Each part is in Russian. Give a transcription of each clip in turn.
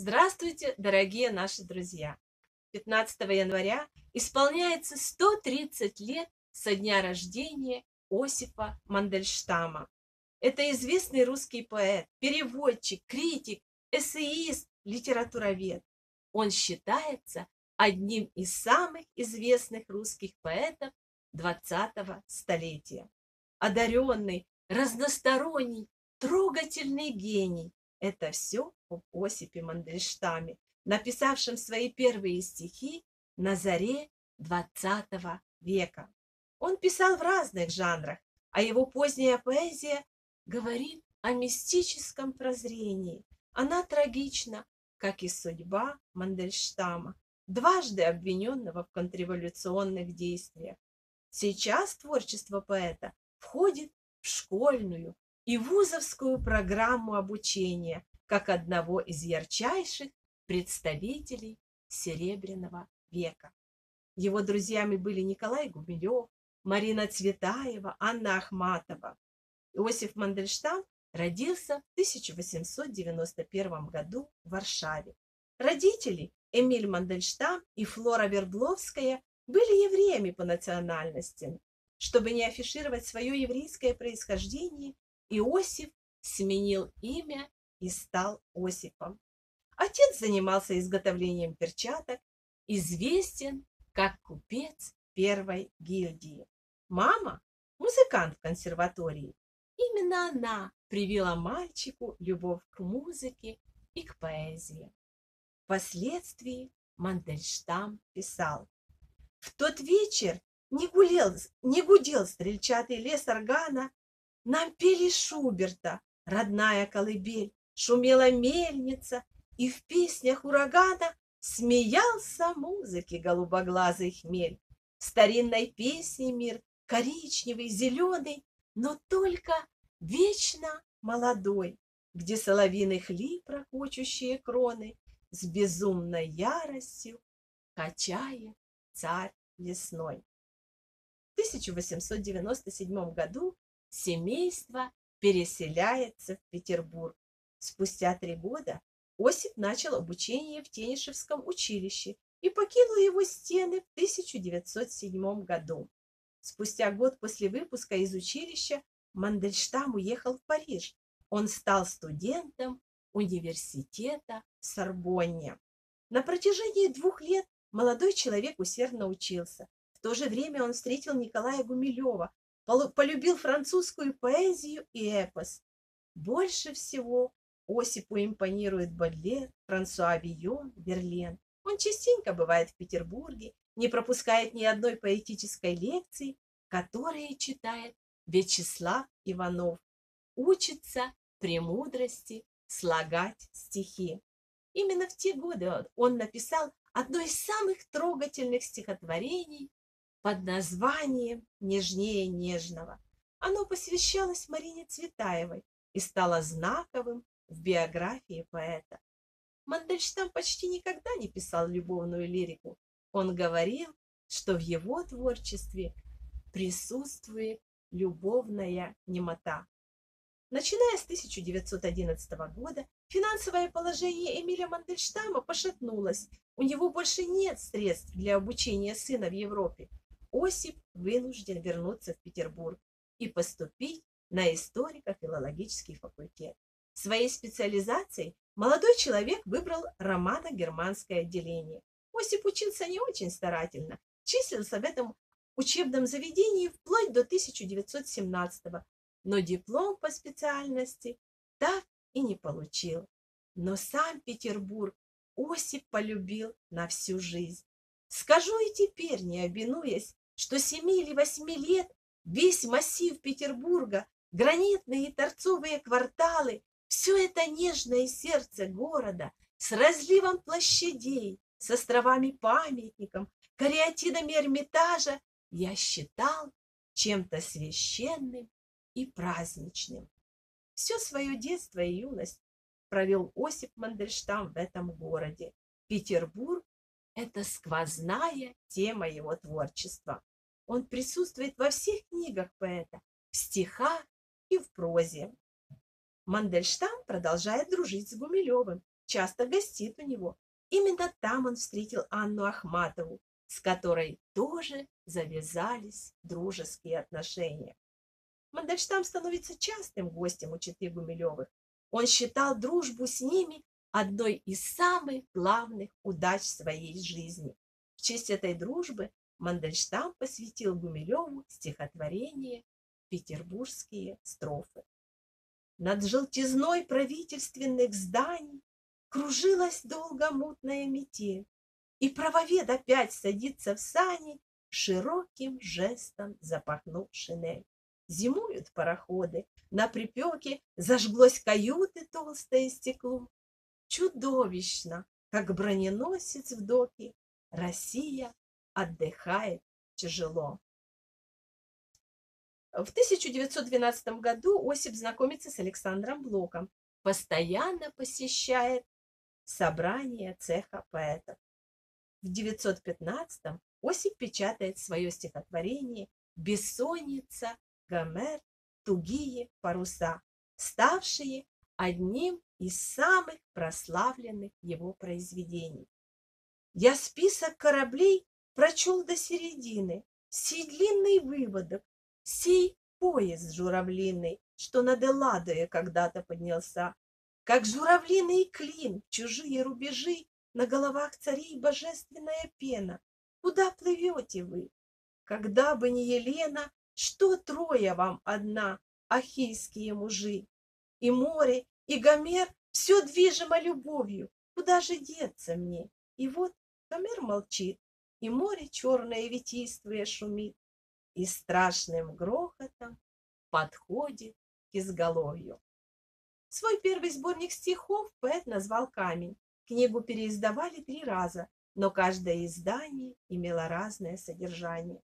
Здравствуйте, дорогие наши друзья! 15 января исполняется 130 лет со дня рождения Осипа Мандельштама. Это известный русский поэт, переводчик, критик, эссеист, литературовед. Он считается одним из самых известных русских поэтов 20-го столетия. Одаренный, разносторонний, трогательный гений, это все об Осипе Мандельштаме, написавшем свои первые стихи на заре XX века. Он писал в разных жанрах, а его поздняя поэзия говорит о мистическом прозрении. Она трагична, как и судьба Мандельштама, дважды обвиненного в контрреволюционных действиях. Сейчас творчество поэта входит в школьную, и вузовскую программу обучения как одного из ярчайших представителей Серебряного века. Его друзьями были Николай Гумилев, Марина Цветаева, Анна Ахматова. Иосиф Мандельштам родился в 1891 году в Варшаве. Родители Эмиль Мандельштам и Флора Вербловская были евреями по национальности. Чтобы не афишировать свое еврейское происхождение, Иосиф сменил имя и стал Осипом. Отец занимался изготовлением перчаток, известен как купец первой гильдии. Мама – музыкант в консерватории. Именно она привила мальчику любовь к музыке и к поэзии. Впоследствии Мандельштам писал, «В тот вечер не, гулел, не гудел стрельчатый лес органа, нам пели Шуберта, родная колыбель, шумела мельница, и в песнях урагана смеялся музыки голубоглазый хмель. Старинной песни мир коричневый, зеленый, но только вечно молодой, где соловиный хлип прокочущие кроны с безумной яростью качает царь лесной. В 1897 году семейство переселяется в Петербург. Спустя три года Осип начал обучение в Тенишевском училище и покинул его стены в 1907 году. Спустя год после выпуска из училища Мандельштам уехал в Париж. Он стал студентом университета в Сорбонне. На протяжении двух лет молодой человек усердно учился. В то же время он встретил Николая Гумилева, полюбил французскую поэзию и эпос. Больше всего Осипу импонирует Бодлер, Франсуа Вийон, Берлен. Он частенько бывает в Петербурге, не пропускает ни одной поэтической лекции, которые читает Вячеслав Иванов. Учится премудрости слагать стихи. Именно в те годы он написал одно из самых трогательных стихотворений под названием «Нежнее нежного». Оно посвящалось Марине Цветаевой и стало знаковым в биографии поэта. Мандельштам почти никогда не писал любовную лирику. Он говорил, что в его творчестве присутствует любовная немота. Начиная с 1911 года финансовое положение Эмиля Мандельштама пошатнулось. У него больше нет средств для обучения сына в Европе. Осип вынужден вернуться в Петербург и поступить на историко-филологический факультет. Своей специализацией молодой человек выбрал романо-германское отделение. Осип учился не очень старательно, числился в этом учебном заведении вплоть до 1917 года, но диплом по специальности так и не получил. Но сам Петербург Осип полюбил на всю жизнь. Скажу и теперь, не обинуясь, что семи или восьми лет весь массив Петербурга, гранитные и торцовые кварталы, все это нежное сердце города с разливом площадей, с островами памятником, кариатидами Эрмитажа я считал чем-то священным и праздничным. Все свое детство и юность провел Осип Мандельштам в этом городе. Петербург – это сквозная тема его творчества. Он присутствует во всех книгах поэта, в стихах и в прозе. Мандельштам продолжает дружить с Гумилевым. часто гостит у него. Именно там он встретил Анну Ахматову, с которой тоже завязались дружеские отношения. Мандельштам становится частым гостем у Читы Гумилевых. Он считал дружбу с ними одной из самых главных удач своей жизни. В честь этой дружбы Мандельштам посвятил Гумилеву стихотворение «Петербургские строфы». Над желтизной правительственных зданий Кружилась долго мутная метель, И правовед опять садится в сани, Широким жестом запахнув шинель. Зимуют пароходы, на припеке Зажглось каюты толстое стекло. Чудовищно, как броненосец в доке, Россия отдыхает тяжело. В 1912 году Осип знакомится с Александром Блоком, постоянно посещает собрание цеха поэтов. В 915-м Осип печатает свое стихотворение «Бессонница, Гомер, тугие паруса», ставшие одним из самых прославленных его произведений. Я список кораблей прочел до середины, сей длинный выводок, сей поезд журавлиный, что над Элладою когда-то поднялся, как журавлиный клин, чужие рубежи, на головах царей божественная пена. Куда плывете вы? Когда бы не Елена, что трое вам одна, ахейские мужи? И море, и Гомер, все движимо любовью. Куда же деться мне? И вот Гомер молчит, и море черное ветиствое шумит, и страшным грохотом подходит к изголовью. Свой первый сборник стихов поэт назвал «Камень». Книгу переиздавали три раза, но каждое издание имело разное содержание.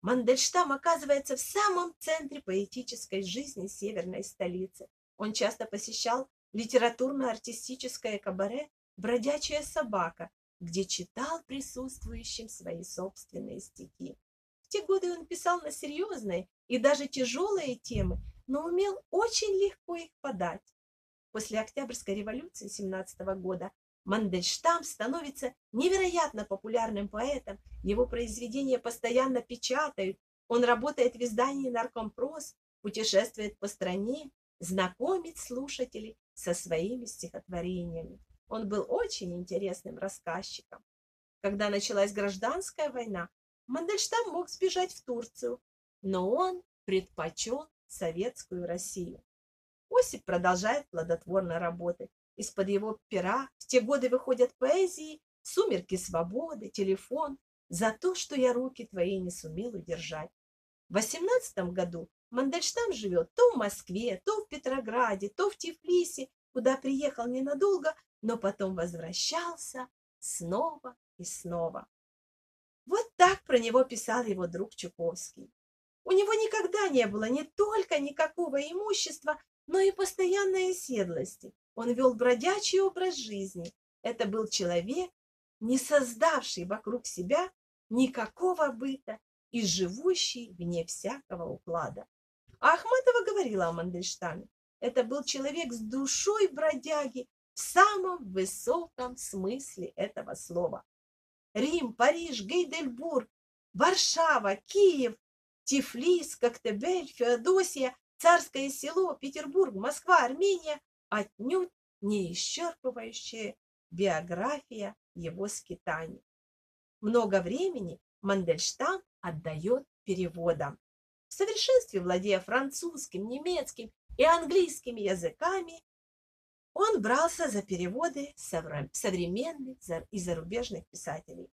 Мандельштам оказывается в самом центре поэтической жизни северной столицы. Он часто посещал литературно-артистическое кабаре «Бродячая собака», где читал присутствующим свои собственные стихи. В те годы он писал на серьезные и даже тяжелые темы, но умел очень легко их подать. После Октябрьской революции 17 года Мандельштам становится невероятно популярным поэтом, его произведения постоянно печатают, он работает в издании «Наркомпрос», путешествует по стране, знакомит слушателей со своими стихотворениями. Он был очень интересным рассказчиком. Когда началась гражданская война, Мандельштам мог сбежать в Турцию, но он предпочел советскую Россию. Осип продолжает плодотворно работать. Из-под его пера в те годы выходят поэзии «Сумерки свободы», «Телефон», «За то, что я руки твои не сумел удержать». В восемнадцатом году Мандельштам живет то в Москве, то в Петрограде, то в Тифлисе, куда приехал ненадолго, но потом возвращался снова и снова. Вот так про него писал его друг Чуковский. У него никогда не было не только никакого имущества, но и постоянной оседлости. Он вел бродячий образ жизни. Это был человек, не создавший вокруг себя никакого быта и живущий вне всякого уклада. А Ахматова говорила о Мандельштаме. Это был человек с душой бродяги в самом высоком смысле этого слова. Рим, Париж, Гейдельбург, Варшава, Киев, Тифлис, Коктебель, Феодосия Царское село, Петербург, Москва, Армения отнюдь не исчерпывающая биография его скитаний. Много времени Мандельштам отдает переводам. В совершенстве владея французским, немецким и английским языками, он брался за переводы современных и зарубежных писателей.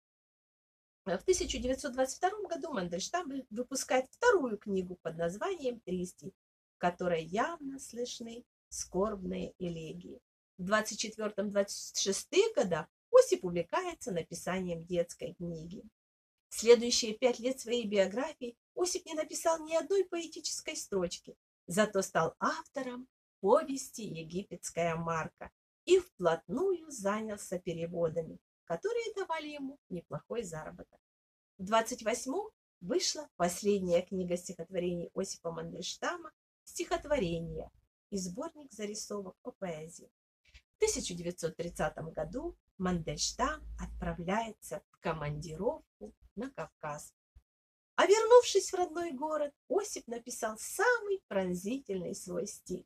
В 1922 году Мандельштам выпускает вторую книгу под названием «Тристи», в которой явно слышны скорбные элегии. В 24-26 годах Осип увлекается написанием детской книги. Следующие пять лет своей биографии Осип не написал ни одной поэтической строчки, зато стал автором повести «Египетская марка» и вплотную занялся переводами, которые давали ему неплохой заработок. В 28-м вышла последняя книга стихотворений Осипа Мандельштама стихотворения и сборник зарисовок о поэзии. В 1930 году Мандельштам отправляется в командировку на Кавказ. А вернувшись в родной город, Осип написал самый пронзительный свой стих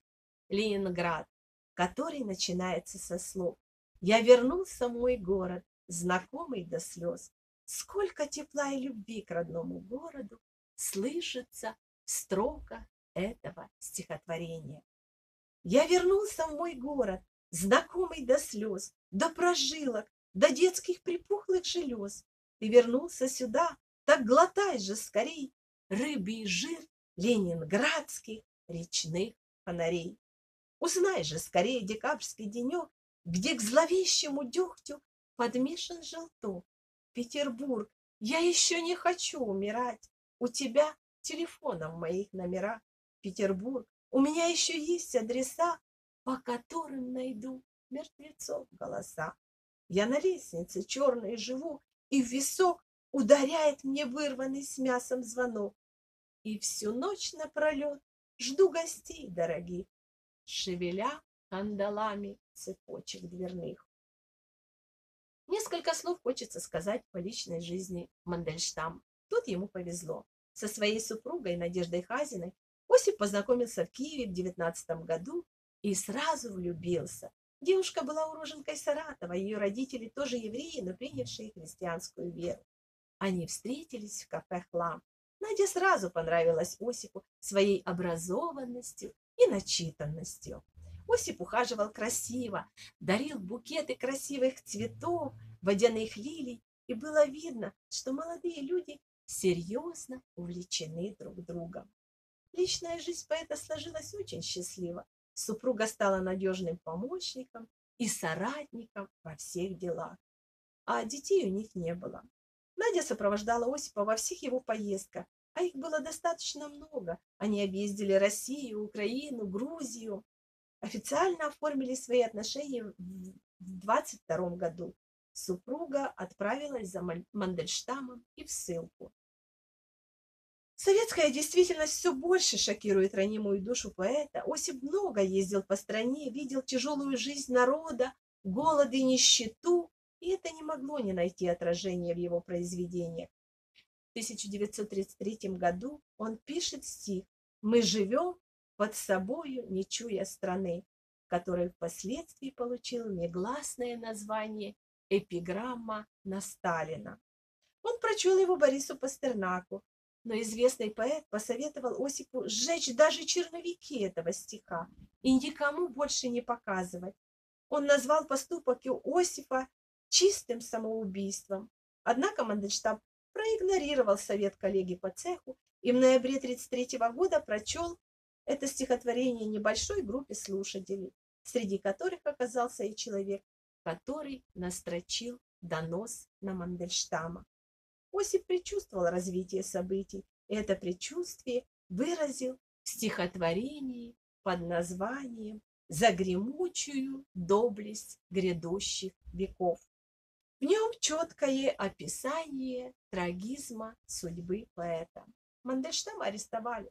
«Ленинград», который начинается со слов «Я вернулся в мой город, знакомый до слез. Сколько тепла и любви к родному городу слышится в строках этого стихотворения. Я вернулся в мой город, знакомый до слез, до прожилок, до детских припухлых желез. Ты вернулся сюда, так глотай же скорей рыбий жир ленинградских речных фонарей. Узнай же скорее декабрьский денек, где к зловещему дегтю подмешан желток. Петербург, я еще не хочу умирать. У тебя телефоном моих номера. Петербург, у меня еще есть адреса, по которым найду мертвецов голоса. Я на лестнице черной живу, и в висок ударяет мне вырванный с мясом звонок. И всю ночь напролет жду гостей дорогих, шевеля кандалами цепочек дверных. Несколько слов хочется сказать по личной жизни Мандельштам. Тут ему повезло. Со своей супругой Надеждой Хазиной Осип познакомился в Киеве в 19 году и сразу влюбился. Девушка была уроженкой Саратова, ее родители тоже евреи, но принявшие христианскую веру. Они встретились в кафе «Хлам». Надя сразу понравилась Осипу своей образованностью и начитанностью. Осип ухаживал красиво, дарил букеты красивых цветов, водяных лилий, и было видно, что молодые люди серьезно увлечены друг другом. Личная жизнь поэта сложилась очень счастливо. Супруга стала надежным помощником и соратником во всех делах. А детей у них не было. Надя сопровождала Осипа во всех его поездках, а их было достаточно много. Они объездили Россию, Украину, Грузию. Официально оформили свои отношения в 22 году. Супруга отправилась за Мандельштамом и в ссылку. Советская действительность все больше шокирует ранимую душу поэта. Осип много ездил по стране, видел тяжелую жизнь народа, голод и нищету, и это не могло не найти отражения в его произведениях. В 1933 году он пишет стих «Мы живем под собою, не чуя страны», который впоследствии получил негласное название «Эпиграмма на Сталина». Он прочел его Борису Пастернаку, но известный поэт посоветовал Осипу сжечь даже черновики этого стиха и никому больше не показывать. Он назвал поступок Осипа чистым самоубийством. Однако Мандельштам проигнорировал совет коллеги по цеху и в ноябре 1933 года прочел это стихотворение небольшой группе слушателей, среди которых оказался и человек, который настрочил донос на Мандельштама. Осип предчувствовал развитие событий, и это предчувствие выразил в стихотворении под названием «За гремучую доблесть грядущих веков». В нем четкое описание трагизма судьбы поэта. Мандельштама арестовали.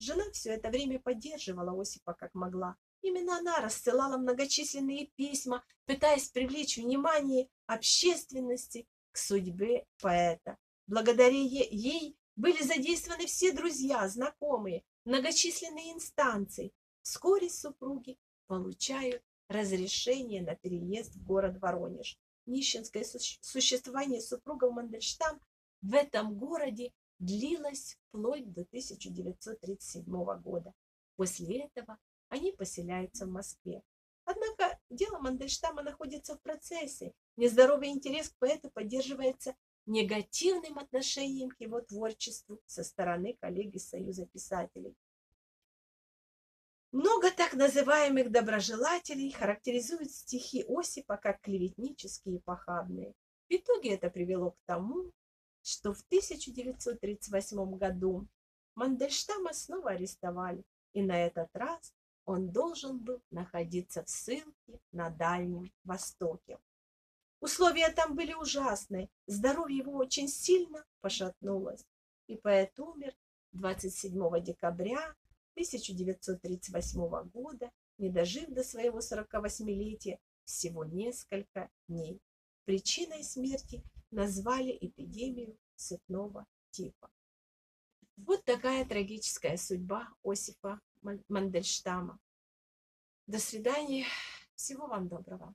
Жена все это время поддерживала Осипа как могла. Именно она рассылала многочисленные письма, пытаясь привлечь внимание общественности к судьбе поэта. Благодаря ей были задействованы все друзья, знакомые, многочисленные инстанции. Вскоре супруги получают разрешение на переезд в город Воронеж. Нищенское существование супругов Мандельштам в этом городе длилось вплоть до 1937 года. После этого они поселяются в Москве. Однако дело Мандельштама находится в процессе. Нездоровый интерес к поэту поддерживается негативным отношением к его творчеству со стороны коллеги Союза писателей. Много так называемых доброжелателей характеризуют стихи Осипа как клеветнические и похабные. В итоге это привело к тому, что в 1938 году Мандельштама снова арестовали, и на этот раз он должен был находиться в ссылке на Дальнем Востоке. Условия там были ужасные, здоровье его очень сильно пошатнулось, и поэт умер 27 декабря 1938 года, не дожив до своего 48-летия, всего несколько дней. Причиной смерти назвали эпидемию цветного типа. Вот такая трагическая судьба Осипа Мандельштама. До свидания. Всего вам доброго.